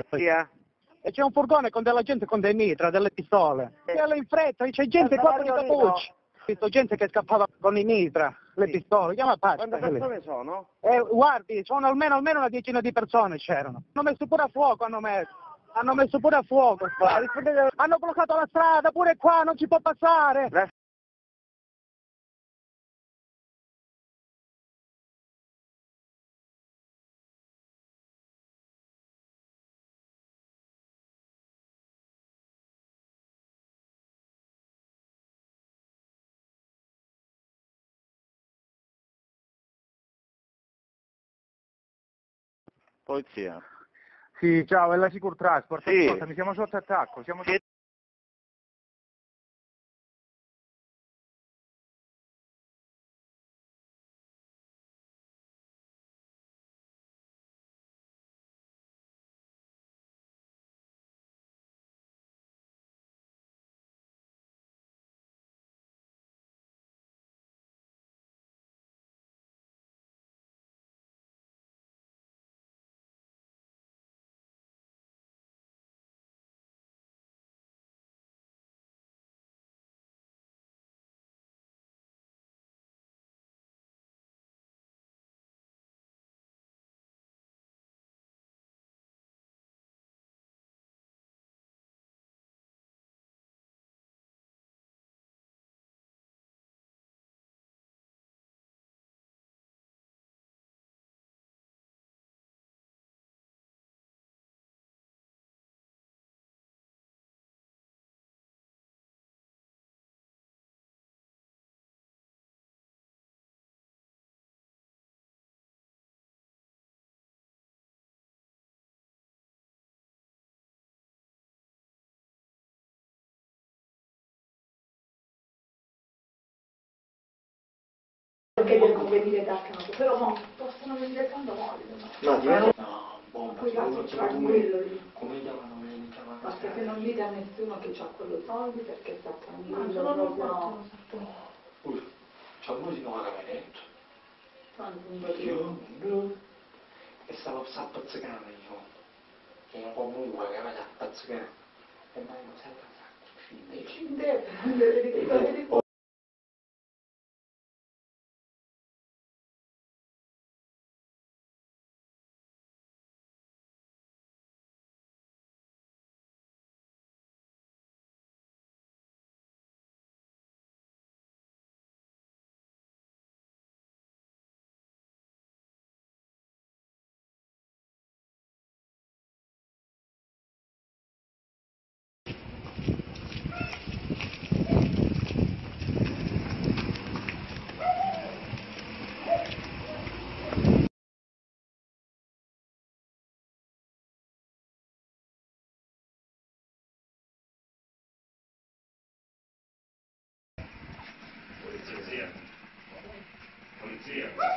Polizia? E c'è un furgone con della gente con dei mitra, delle pistole. E alla in fretta, c'è gente qua con i cappucci. Ho visto gente che scappava con i mitra, le Sì. pistole, chiama Quante pazza. persone sono? Eh, guardi, sono almeno, almeno una decina di persone c'erano. Hanno messo pure a fuoco, hanno messo. Hanno messo pure a fuoco qua. Hanno bloccato la strada, pure qua, non si può passare. Polizia. Sì, ciao, è la Sicur Transport. Sì. Ascoltami, siamo sotto attacco. Siamo Sì. Perché devono venire da casa, però no, possono venire quando vogliono. No, diventa... No, bomba, quello lì. come chiamano me ne chiamano Basta che non dica a nessuno che c'ha quello soldi perché sta tranquillo, Ma proprio Ui, c'è un musica ma tranquillo. Io, no. E stavo a pazzicare io. Che era comunque che aveva a pazzicare. E mai non. Ci deve, deve, deve, deve, Yeah.